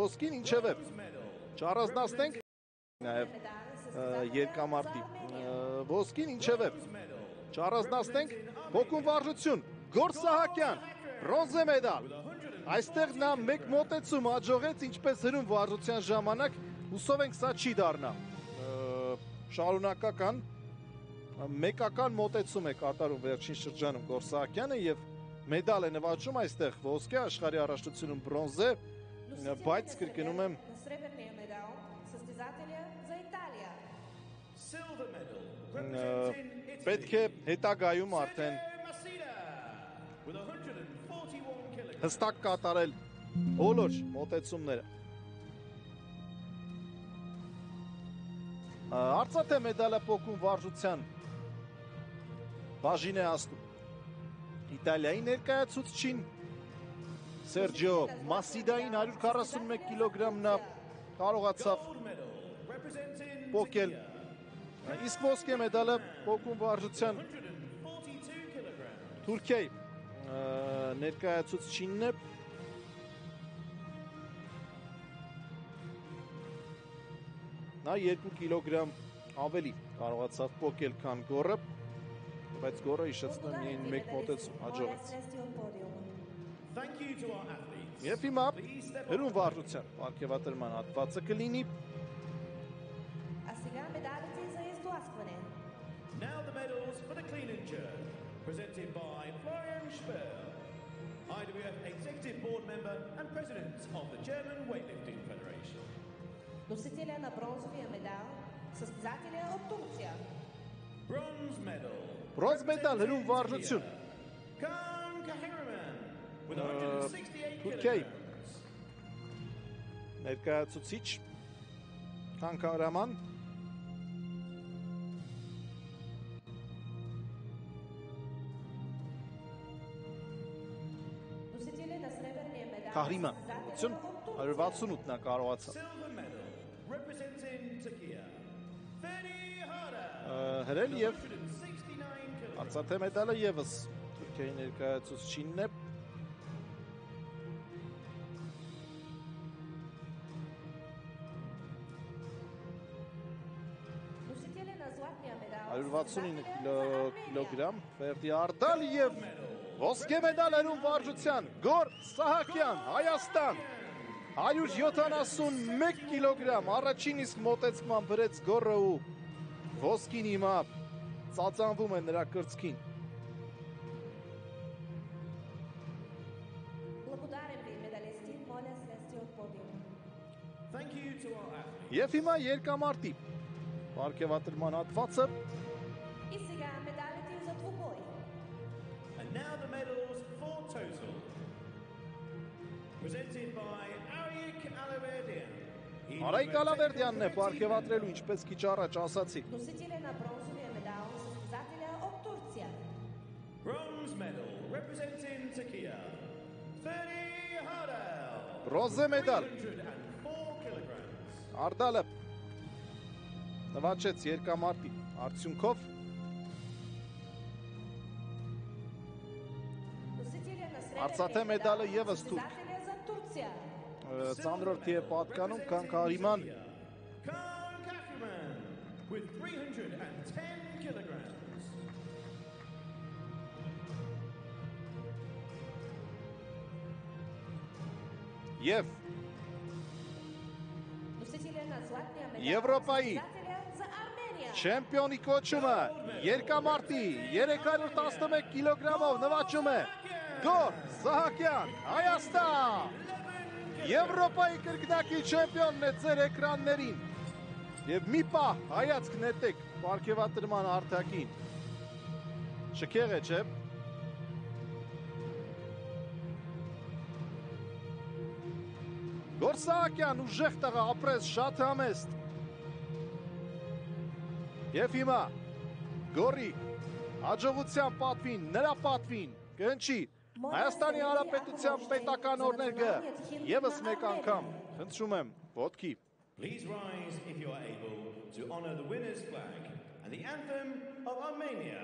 ոսկին ինչևէ չառանձնացնենք նաև երկամարտի ոսկին ինչևէ չառանձնացնենք հոգուն վարժություն Գոր Սահակյան բրոնզե մեդալ այստեղ նա մեկ մոտեցում աջողեց ինչպես հրում վարժության ժամանակ հուսով ենք սա չի դառնա շարունակական մեկական մոտեցում է կատարում վերջին շրջանում Գորսակյանը եւ մեդալ է նվաճում այստեղ ոսկե աշխարհի առաջնությունում բրոնզե բայց կրկնում եմ պետք է հետագայում արդեն հստակ կատարել բոլոր մոտեցումները Արցաթե մեդալը փոքուն վարժության բաժին է ասում Իտալիայի ներկայացուցչին Սերջիո Մասիդային 141 կիլոգրամ նա կարողացավ փոկել իսկ ոսկե մեդալը փոքուն վարժության Թուրքիայի ներկայացուցչինն է Նա 2 կիլոգրամ ավելի կարողացավ փոկել, քան գորը, բայց գորը հիշեցնում միայն մեկ մոտեցում հաջողեց։ Եվ հիմա հրուն վարժության պարգևատրման հատվածը կլինի Now the medals for the clean and jerk, presented by Florian Sperr, IWF Executive Board Member and President of the German Weightlifting Federation. Носителя на бронзовия медал, състезателя от Турция. Bronze medal. Բրոնզ մեդալ հրում վարժություն։ Kaan Kahiraman with 168 Թուրքիայի ներկայացուցիչ Խանկարաման Քահրիմը 168 նա կարողացավ հրել եւ արծաթե մեդալը եւս Թուրքիայի ներկայացուցիչինն է 169 կիլոգրամ Ֆերդի Արդալ եւ ոսկե մեդալերում վարժության Գոր Սահակյան Հայաստան 171 կիլոգրամ առաջին իսկ մոտեցման բրեց Գորը ու ոսկին հիմա ծածանվում է նրա կրծքին Եվ հիմա երկամարտի պարգևատրման հատվածը Now the medals for total. Presented by Arik Alaverdian. Արայք Ալավերդյանն է պարգևատրելու, ինչպես քիչ առաջ ասացի։ Bronze medal representing Turkey. 30 Hardal. Բրոնզե մեդալ։ Արդալը նվաճեց երկամարտի, արդյունքով Արծաթե մեդալը եւս Թուրք։ Ծանրորդի է պատկանում Կանկարիման։ With 310 kilograms. Եվ Եվրոպայի չեմպիոնի կոչումը երկամարտի 311 կիլոգրամով նվաճում է Գոր Սահակյան Հայաստան! Եվրոպայի կրկնակի չեմպիոնն է ձեր էկրաններին եւ մի պահ հայացք նետեք պարգևատրման հարթակին Շքեղ է, չէ՞։ Գորսակյան ուժեղ տղա ապրես շատ համեստ Եվ հիմա Գորի հաջողության պատվին, նրա պատվին կհնչի Հայաստանի Հանրապետության պետական օրներգը եւս մեկ անգամ խնդրում եմ ոտքի Please rise if you are able to honor the winner's flag and the anthem of Armenia.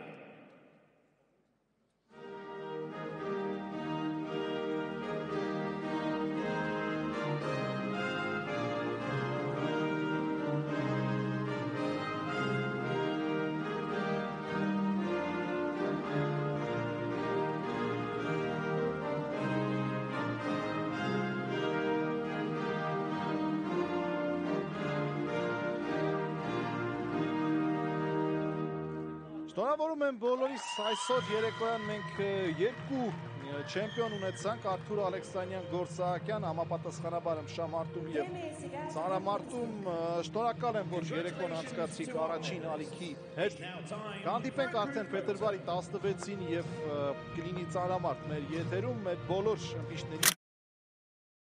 Շնորհավորում եմ բոլորիս այսօր երեկոյան մենք երկու չեմպիոն ունեցանք Արթուր Ալեքսանյան Գորսահակյան համապատասխանաբար Մշամարտում եւ Ծանրամարտում ը, շնորհակալ եմ որ երեկոն անցկացրիք առաջին ալիքի հետ Կհանդիպենք արդեն փետրվարի 16-ին եւ կլինի ծանրամարտ մեր եթերում մեր բոլոր ըմբիշների